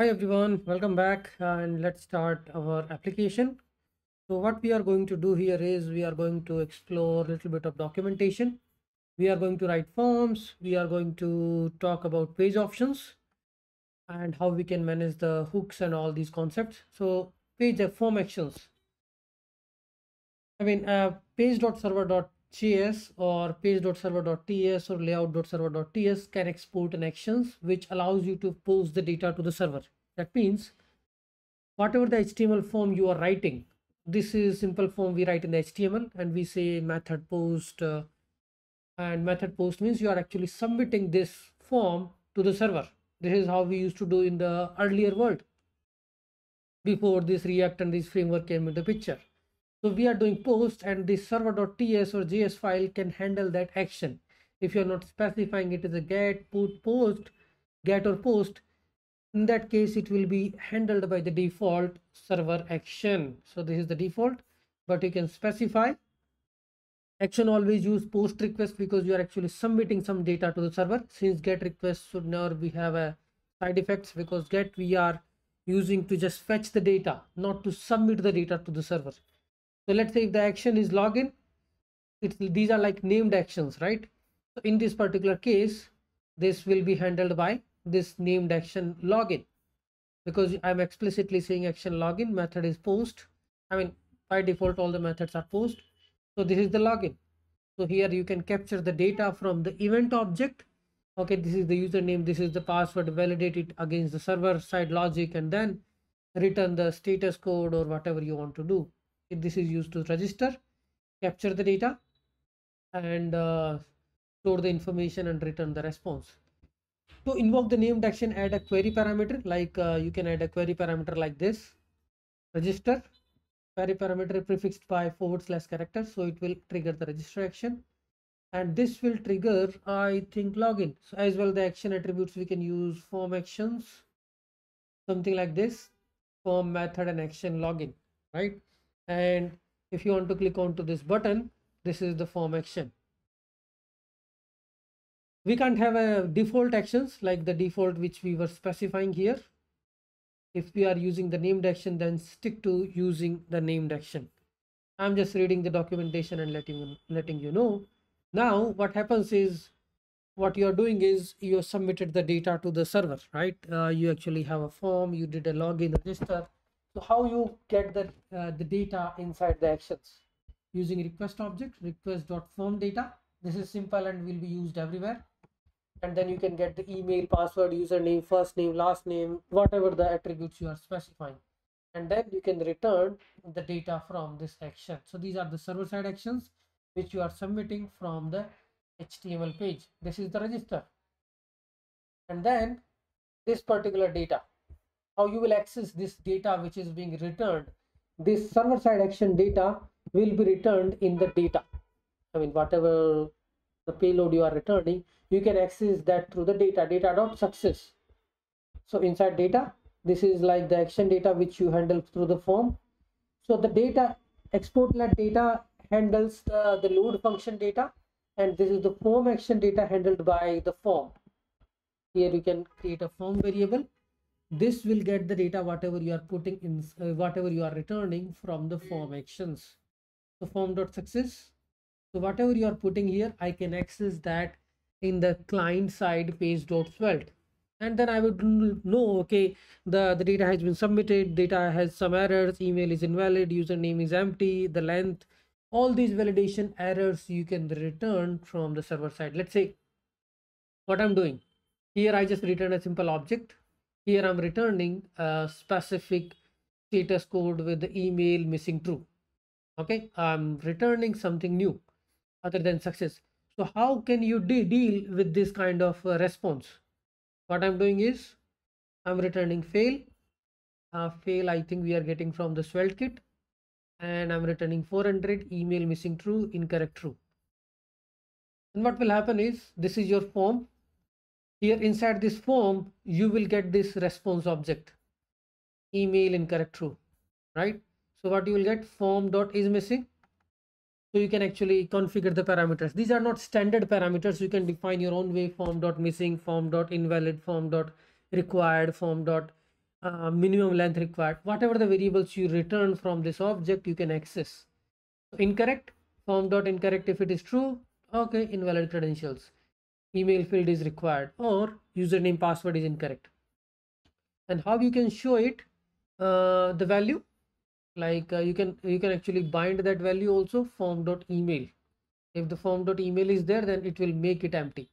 Hi everyone, welcome back and let's start our application. So what we are going to do here is we are going to explore a little bit of documentation. We are going to write forms. We are going to talk about page options and how we can manage the hooks and all these concepts. So page form actions. I mean uh, page.server.js or page.server.ts or layout.server.ts can export an actions which allows you to post the data to the server. That means whatever the HTML form you are writing, this is simple form we write in the HTML and we say method post uh, and method post means you are actually submitting this form to the server. This is how we used to do in the earlier world before this React and this framework came into picture. So we are doing post and the server.ts or JS file can handle that action. If you're not specifying it as a get, put, post, get or post, in that case, it will be handled by the default server action. So this is the default, but you can specify action always use post request because you are actually submitting some data to the server since get request should never be have a side effects because get we are using to just fetch the data not to submit the data to the server so let's say if the action is login it's these are like named actions right? So in this particular case this will be handled by this named action login because i'm explicitly saying action login method is post. I mean by default all the methods are post. So this is the login so here you can capture the data from the event object. Okay this is the username this is the password validate it against the server side logic and then return the status code or whatever you want to do this is used to register capture the data and uh, store the information and return the response. To invoke the named action add a query parameter like uh, you can add a query parameter like this. Register query parameter prefixed by forward slash character so it will trigger the register action. And this will trigger i think login. So as well the action attributes we can use form actions something like this form method and action login right and if you want to click onto this button this is the form action. We can't have a default actions like the default which we were specifying here. If we are using the named action then stick to using the named action. I'm just reading the documentation and letting letting you know. Now what happens is what you are doing is you submitted the data to the server right? Uh, you actually have a form you did a login register so how you get the uh, the data inside the actions using request object request dot form data. This is simple and will be used everywhere. And then you can get the email password username first name last name whatever the attributes you are specifying. And then you can return the data from this action so these are the server side actions which you are submitting from the html page. This is the register. And then this particular data how you will access this data which is being returned. This server side action data will be returned in the data. I mean whatever the payload you are returning you can access that through the data. Data dot success. So inside data this is like the action data which you handle through the form. So the data export let data handles the, the load function data and this is the form action data handled by the form. Here you can create a form variable this will get the data whatever you are putting in uh, whatever you are returning from the form actions. So form dot success so whatever you are putting here i can access that in the client side page dot svelte and then i would know okay the the data has been submitted data has some errors email is invalid username is empty the length. All these validation errors you can return from the server side. Let's say what i'm doing. Here i just return a simple object here i'm returning a specific status code with the email missing true. Okay? I'm returning something new other than success. So how can you de deal with this kind of uh, response? What i'm doing is i'm returning fail. Uh, fail i think we are getting from the svelte kit. And i'm returning 400 email missing true incorrect true. And what will happen is this is your form here inside this form you will get this response object. Email incorrect true right? So what you will get form dot is missing. So you can actually configure the parameters. These are not standard parameters. You can define your own way form dot missing form dot invalid form dot required form dot uh, minimum length required. Whatever the variables you return from this object you can access. Incorrect form dot incorrect if it is true. Okay invalid credentials email field is required or username password is incorrect. And how you can show it uh, the value? Like uh, you can you can actually bind that value also form dot email if the form dot email is there then it will make it empty.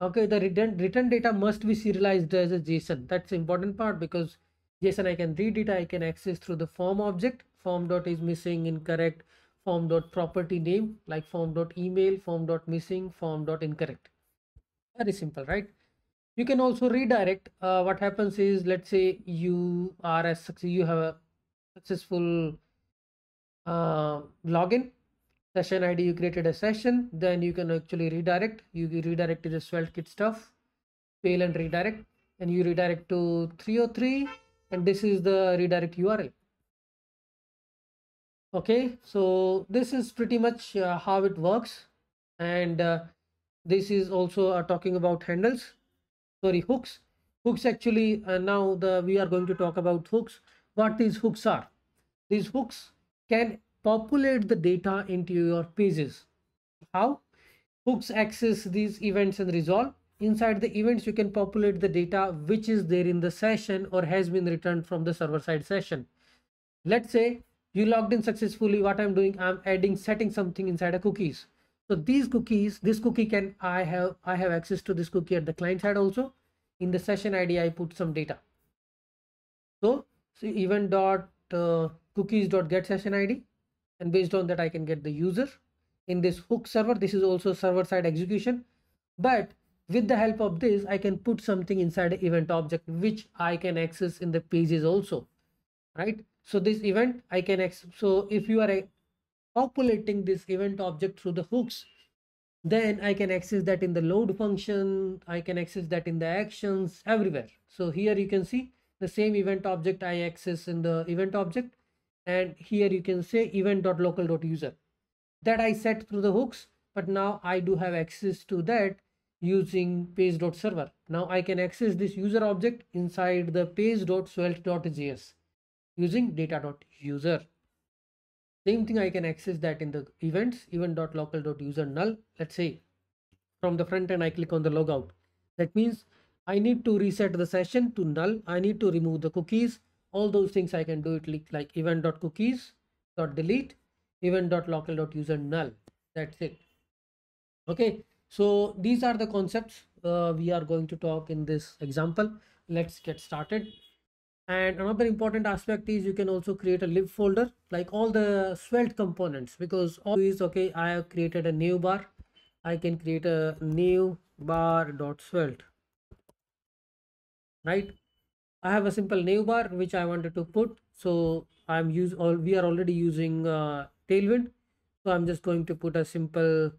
Okay the return return data must be serialized as a json. That's important part because json i can read it i can access through the form object. Form dot is missing incorrect form dot property name like form dot email form dot missing form dot incorrect very simple right? You can also redirect. Uh, what happens is let's say you are a you have a successful uh, login session id you created a session then you can actually redirect. You redirect to the svelte kit stuff fail and redirect and you redirect to 303 and this is the redirect url okay so this is pretty much uh, how it works. And uh, this is also uh, talking about handles. Sorry hooks. Hooks actually uh, now the we are going to talk about hooks what these hooks are. These hooks can populate the data into your pages. How? Hooks access these events and resolve. Inside the events you can populate the data which is there in the session or has been returned from the server side session. Let's say you logged in successfully what i'm doing i'm adding setting something inside a cookies. So these cookies this cookie can i have i have access to this cookie at the client side also. In the session id i put some data. So, so event dot uh, cookies dot get session id and based on that i can get the user. In this hook server this is also server side execution. But with the help of this i can put something inside an event object which i can access in the pages also right? So this event i can so if you are populating this event object through the hooks then i can access that in the load function i can access that in the actions everywhere. So here you can see the same event object i access in the event object and here you can say event.local.user that i set through the hooks but now i do have access to that using page.server now i can access this user object inside the page.svelte.js using data.user. Same thing I can access that in the events event.local.user null. Let's say from the front end I click on the logout. That means I need to reset the session to null. I need to remove the cookies. All those things I can do it like, like event.cookies dot delete event.local.user null. That's it. Okay. So these are the concepts uh, we are going to talk in this example. Let's get started and another important aspect is you can also create a lib folder like all the svelte components because all is okay i have created a new bar. I can create a new bar dot svelte. Right? I have a simple new bar which i wanted to put. So i'm use all we are already using uh, tailwind. So i'm just going to put a simple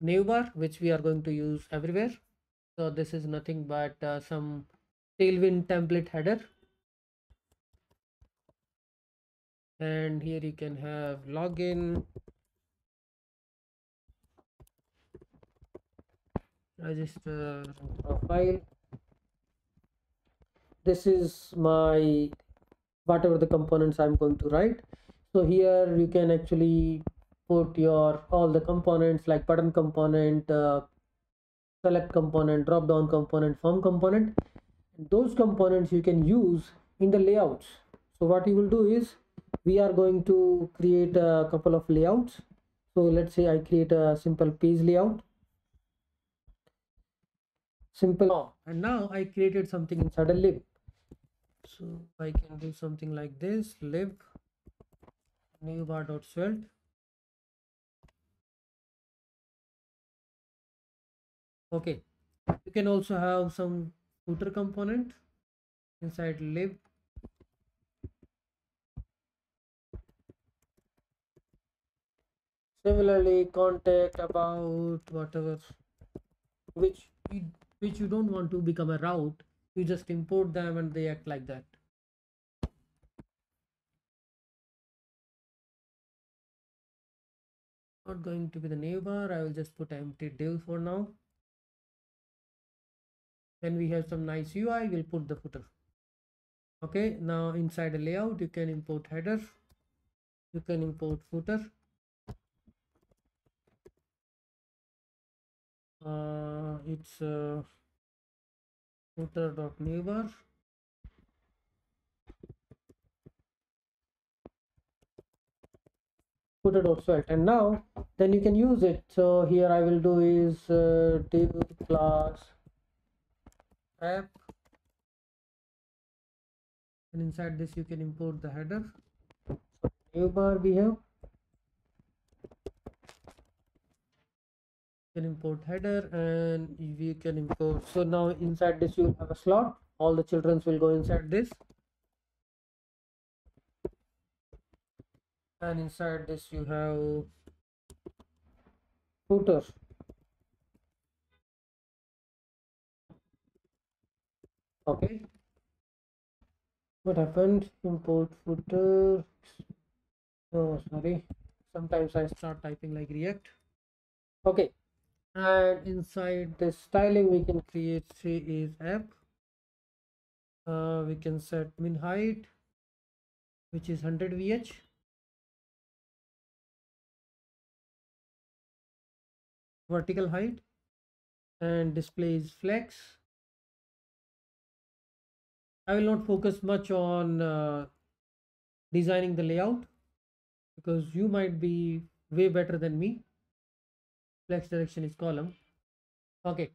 new bar which we are going to use everywhere. So this is nothing but uh, some tailwind template header. And here you can have login. Register profile this is my whatever the components i'm going to write. So here you can actually put your all the components like button component uh, select component drop down component form component those components you can use in the layouts. So what you will do is we are going to create a couple of layouts. So let's say i create a simple page layout. Simple. Oh, and now i created something inside a lib. So i can do something like this lib new bar dot svelte okay. You can also have some footer component inside lib. Similarly contact about whatever which you, which you don't want to become a route you just import them and they act like that. Not going to be the neighbor i will just put empty div for now when we have some nice ui we'll put the footer. Okay now inside the layout you can import header you can import footer. Uh, it's uh, dot neighbor footer dot svelte and now then you can use it. So here i will do is uh, div class app. And inside this you can import the header. So new bar we have. You can import header and we can import so now inside this you have a slot. All the childrens will go inside this. And inside this you have footer okay. What happened? Import footer. Oh sorry. Sometimes i start typing like react. Okay. And inside the styling we can create say is app. Uh, we can set min height which is 100 vh vertical height. And displays flex I will not focus much on uh, designing the layout because you might be way better than me. Flex direction is column. Okay.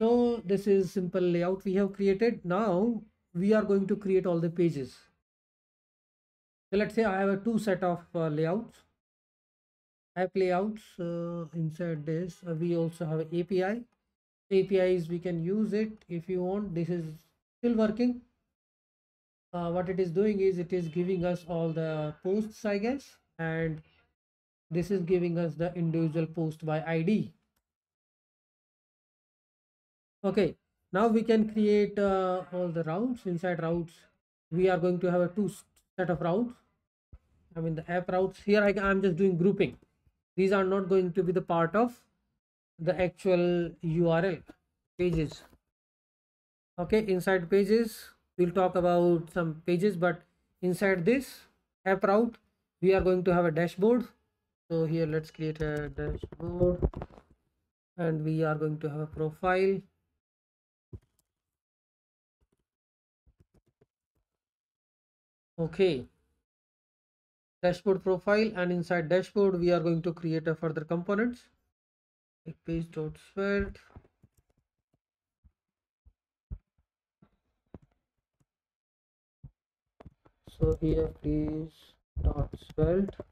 So this is simple layout we have created. Now we are going to create all the pages. So let's say I have a two set of uh, layouts. App layouts uh, inside this. Uh, we also have API. APIs we can use it if you want. This is still working. Uh, what it is doing is it is giving us all the posts i guess. And this is giving us the individual post by id okay now we can create uh, all the routes. Inside routes we are going to have a two set of routes. I mean the app routes. Here I, i'm just doing grouping. These are not going to be the part of the actual url pages okay inside pages we'll talk about some pages but inside this app route we are going to have a dashboard. So here let's create a dashboard and we are going to have a profile. Okay dashboard profile and inside dashboard we are going to create a further components like page dot svelte so here please dot svelte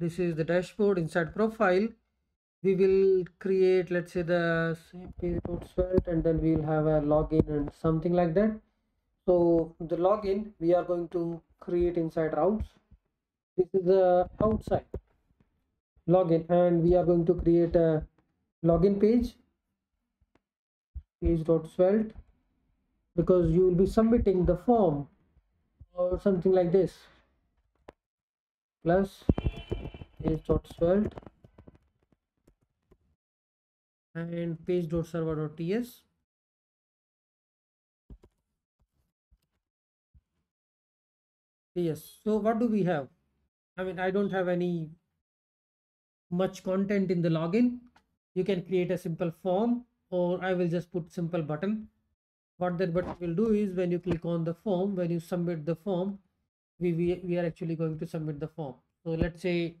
this is the dashboard inside profile. We will create let's say the dot svelte and then we'll have a login and something like that. So the login we are going to create inside routes. This is the outside login and we are going to create a login page. Page dot svelte because you will be submitting the form or something like this. Plus page dot svelte and page dot server dot ts. Yes. So what do we have? I mean i don't have any much content in the login. You can create a simple form or i will just put simple button what that button will do is when you click on the form when you submit the form we, we, we are actually going to submit the form. So let's say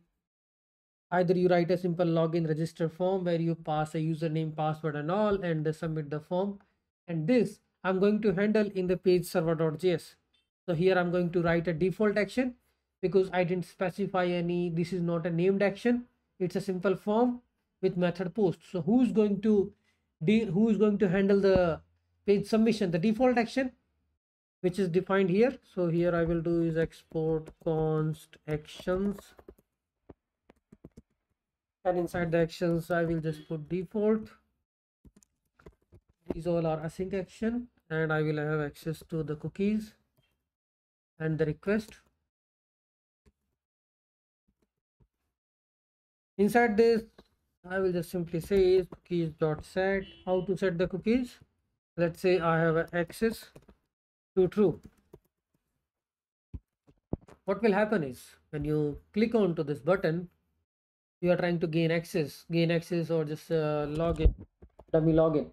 either you write a simple login register form where you pass a username password and all and uh, submit the form. And this i'm going to handle in the page server.js so here i'm going to write a default action because i didn't specify any this is not a named action. It's a simple form with method post. So who's going to deal who is going to handle the page submission the default action which is defined here. So here i will do is export const actions. And inside the actions i will just put default. These all are async action and i will have access to the cookies and the request. Inside this i will just simply say cookies dot set how to set the cookies let's say I have access to true. What will happen is when you click onto this button you are trying to gain access. Gain access or just uh, login dummy login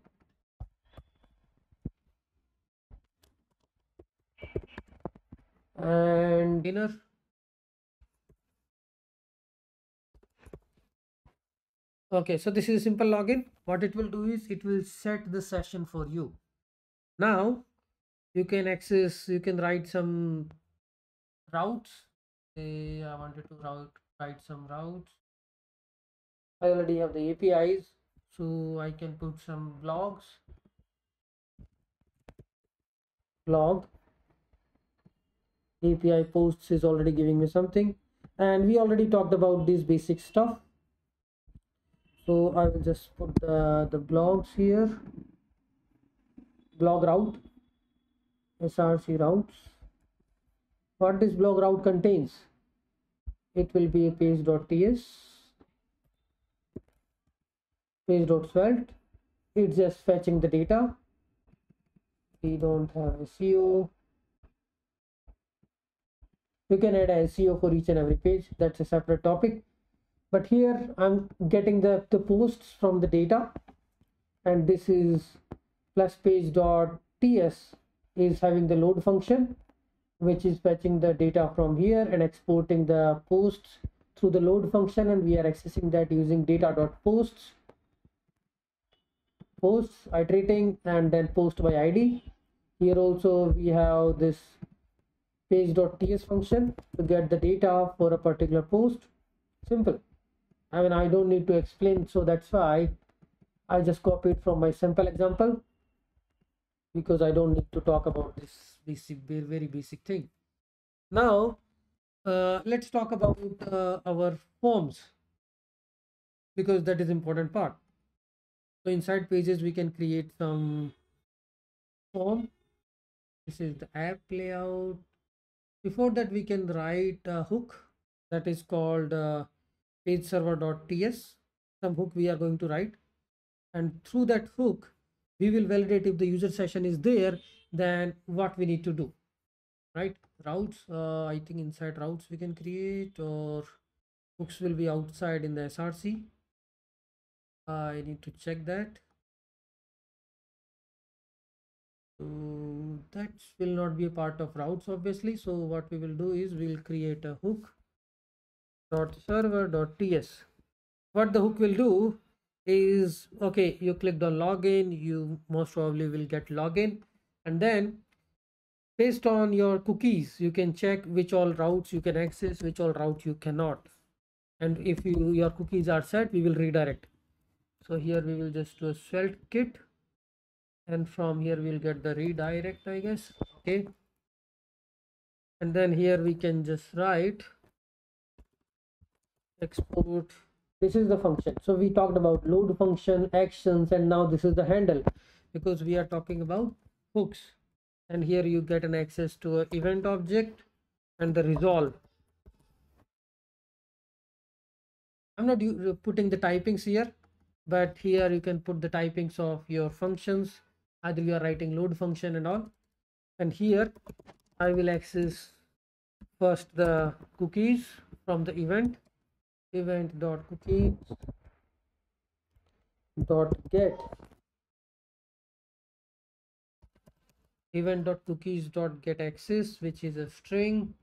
and dinner. Okay so this is a simple login what it will do is it will set the session for you. Now you can access you can write some routes. Say i wanted to route write some routes. I already have the apis so i can put some blogs. Blog. Api posts is already giving me something. And we already talked about this basic stuff so I will just put the, the blogs here. Blog route. Src routes. What this blog route contains? It will be a page.ts page.svelte it's just fetching the data. We don't have SEO you can add SEO for each and every page. That's a separate topic but here I'm getting the, the posts from the data. And this is plus page dot ts is having the load function which is fetching the data from here and exporting the posts through the load function. And we are accessing that using data dot posts. Posts iterating and then post by id here also we have this page.ts function to get the data for a particular post. Simple I mean, I don't need to explain, so that's why I just copied from my sample example because I don't need to talk about this basic, very basic thing. Now, uh, let's talk about uh, our forms because that is important part. So inside pages, we can create some form. This is the app layout. Before that, we can write a hook that is called uh, page server.ts some hook we are going to write. And through that hook we will validate if the user session is there then what we need to do right? Routes uh, i think inside routes we can create or hooks will be outside in the src uh, i need to check that. So that will not be a part of routes obviously. So what we will do is we'll create a hook dot server dot ts what the hook will do is okay you clicked on login you most probably will get login and then based on your cookies you can check which all routes you can access which all route you cannot. And if you your cookies are set we will redirect. So here we will just do a svelte kit and from here we'll get the redirect i guess. Okay. And then here we can just write export. This is the function. So we talked about load function actions and now this is the handle because we are talking about hooks. And here you get an access to an event object and the resolve. I'm not uh, putting the typings here but here you can put the typings of your functions. Either you are writing load function and all. And here i will access first the cookies from the event event dot cookies dot get event dot cookies dot get access which is a string.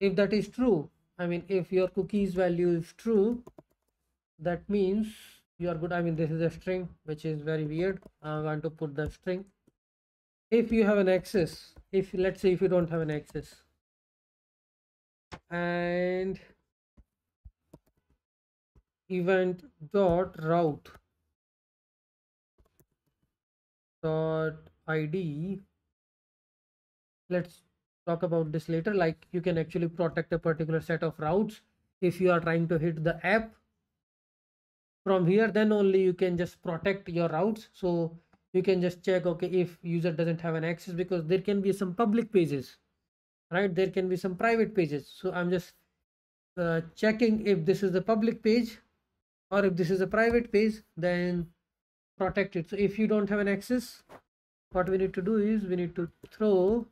If that is true i mean if your cookies value is true that means you are good. I mean this is a string which is very weird. I want to put the string. If you have an access if let's say if you don't have an access and event dot route dot id let's talk about this later. Like you can actually protect a particular set of routes if you are trying to hit the app. From here then only you can just protect your routes. So you can just check okay if user doesn't have an access because there can be some public pages right? There can be some private pages. So i'm just uh, checking if this is the public page or if this is a private page then protect it. So if you don't have an access what we need to do is we need to throw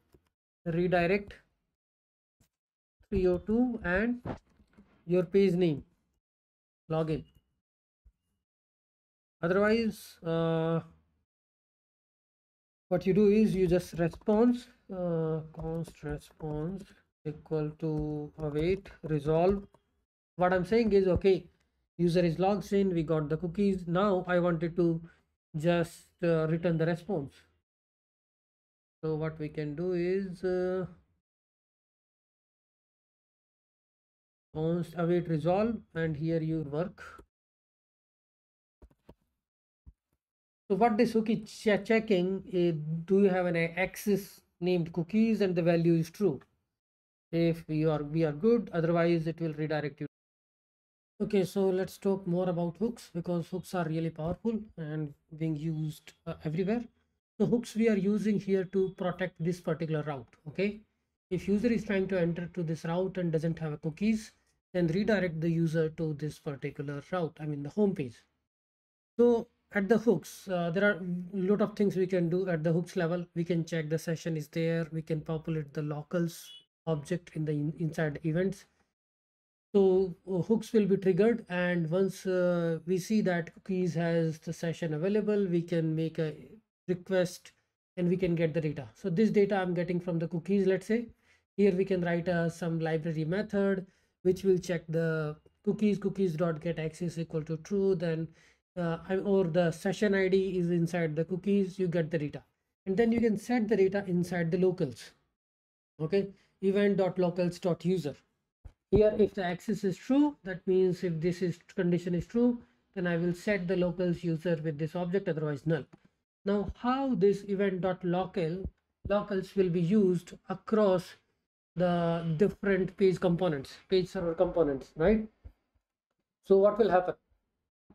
redirect 302 and your page name login. Otherwise uh, what you do is you just response uh, const response equal to await resolve. What i'm saying is okay user is logged in we got the cookies. Now i wanted to just uh, return the response. So what we can do is uh, const await resolve and here you work. So what this cookie ch checking is do you have an access named cookies and the value is true? If we are we are good otherwise it will redirect you okay so let's talk more about hooks because hooks are really powerful and being used uh, everywhere. So hooks we are using here to protect this particular route okay? If user is trying to enter to this route and doesn't have a cookies then redirect the user to this particular route i mean the home page. So at the hooks uh, there are a lot of things we can do at the hooks level. We can check the session is there. We can populate the locals object in the in, inside events so uh, hooks will be triggered and once uh, we see that cookies has the session available we can make a request and we can get the data. So this data i'm getting from the cookies let's say. Here we can write a some library method which will check the cookies cookies dot get access equal to true then uh, or the session id is inside the cookies you get the data. And then you can set the data inside the locals. Okay? Event dot locals dot user here if the access is true that means if this is condition is true then i will set the locals user with this object otherwise null. Now how this event dot local locals will be used across the different page components page server components right? So what will happen?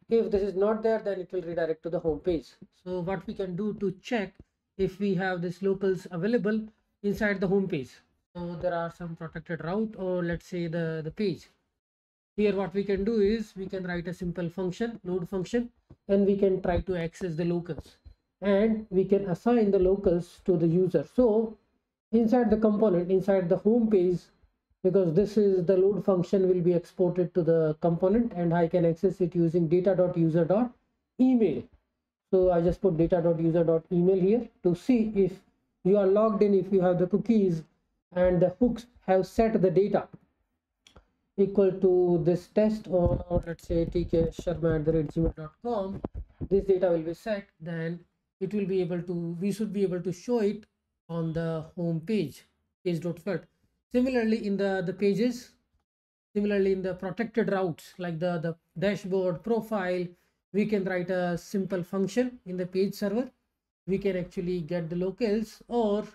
If this is not there then it will redirect to the home page. So what we can do to check if we have this locals available inside the home page so there are some protected route or let's say the the page. Here what we can do is we can write a simple function load function and we can try to access the locals. And we can assign the locals to the user. So inside the component inside the home page because this is the load function will be exported to the component and I can access it using data.user.email. So I just put data.user.email here to see if you are logged in, if you have the cookies and the hooks have set the data. Equal to this test or, let's say tksharma at the gmail.com this data will be set then it will be able to we should be able to show it on the home page page.svelte similarly in the the pages similarly in the protected routes like the the dashboard profile we can write a simple function in the page server. We can actually get the locals or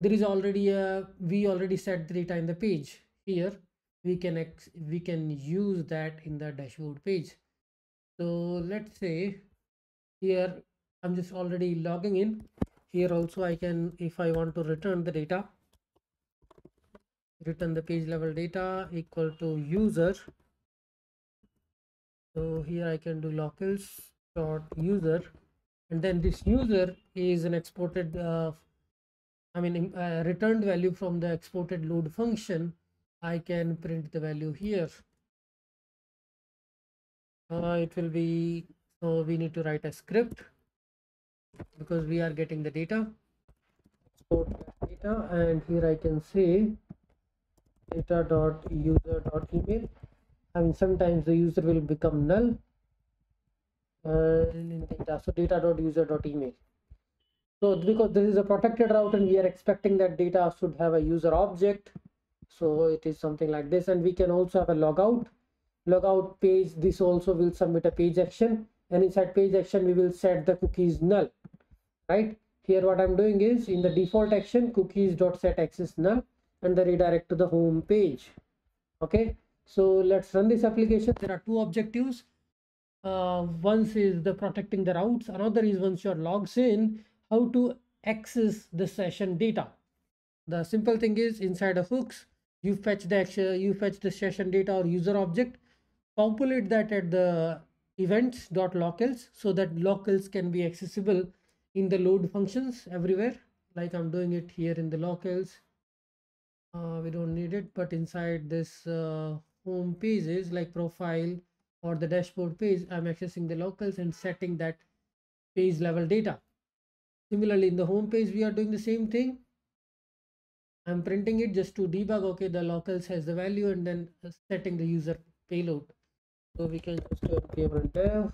there is already a we already set the data in the page. Here we can ex we can use that in the dashboard page. So let's say here i'm just already logging in. Here also i can if i want to return the data return the page level data equal to user. So here i can do locals dot user. And then this user is an exported uh, i mean uh, returned value from the exported load function i can print the value here. Uh, it will be so we need to write a script because we are getting the data. Export data and here i can say data dot user dot email. I mean sometimes the user will become null uh, in data. So data dot user dot email so because this is a protected route and we are expecting that data should have a user object. So it is something like this. And we can also have a logout. Logout page this also will submit a page action. And inside page action we will set the cookies null right? Here what i'm doing is in the default action cookies dot set access null and the redirect to the home page. Okay? So let's run this application. There are two objectives. Uh, once is the protecting the routes. Another is once you're logs in how to access the session data. The simple thing is inside of hooks you fetch the action you fetch the session data or user object populate that at the events dot locals so that locals can be accessible in the load functions everywhere. Like i'm doing it here in the locals. Uh, we don't need it but inside this uh, home pages like profile or the dashboard page i'm accessing the locals and setting that page level data similarly in the home page we are doing the same thing. I'm printing it just to debug okay the locals has the value and then uh, setting the user payload. So we can just do pnpm dev.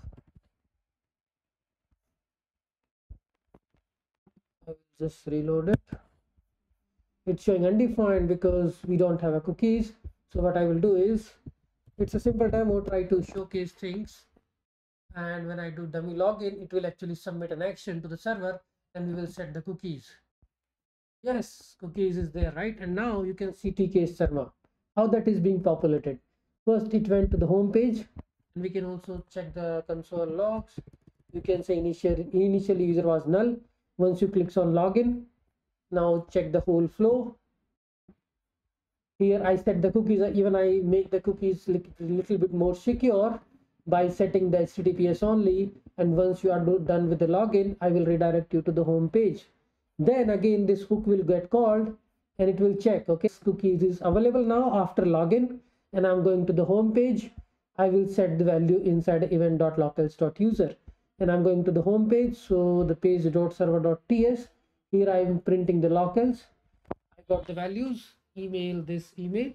Just reload it. It's showing undefined because we don't have a cookies. So what i will do is it's a simple demo try to showcase things. And when i do dummy login it will actually submit an action to the server and we will set the cookies. Yes cookies is there right? And now you can see tk server how that is being populated. First it went to the home page. And we can also check the console logs. You can say initial initially user was null. Once you click on login now check the whole flow. Here I set the cookies. Even I make the cookies a little bit more secure by setting the HTTPS only and once you are done with the login I will redirect you to the home page. Then again this hook will get called and it will check okay? Cookies is available now after login and I'm going to the home page. I will set the value inside event.locals.user and I'm going to the home page. So the page.server.ts here I'm printing the locals. I got the values email this email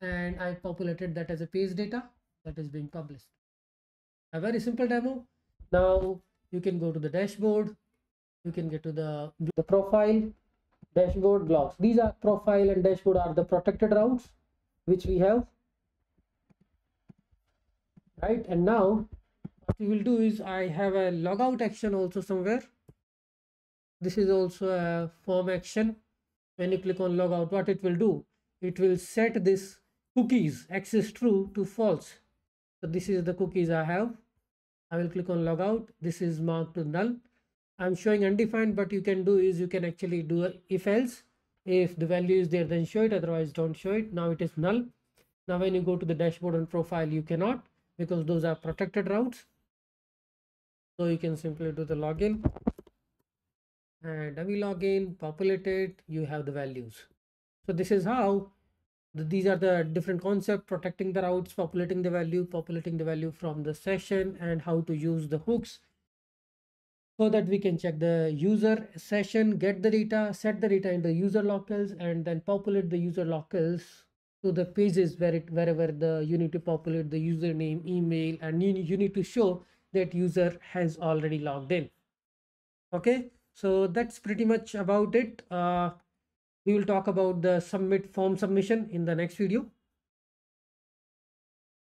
and I populated that as a page data that is being published a very simple demo. Now you can go to the dashboard. You can get to the, the profile dashboard blocks. These are profile and dashboard are the protected routes which we have. Right and now what we will do is I have a logout action also somewhere. This is also a form action. When you click on logout what it will do? It will set this cookies access true to false so this is the cookies I have. I will click on logout. This is marked to null. I'm showing undefined but you can do is you can actually do a if else. If the value is there then show it. Otherwise don't show it. Now it is null. Now when you go to the dashboard and profile you cannot because those are protected routes. So you can simply do the login. And we log in populate it. You have the values. So this is how these are the different concept protecting the routes populating the value populating the value from the session and how to use the hooks so that we can check the user session get the data set the data in the user locals and then populate the user locals to the pages where it wherever the you need to populate the username email and you, you need to show that user has already logged in. Okay? So that's pretty much about it. Uh, we will talk about the submit form submission in the next video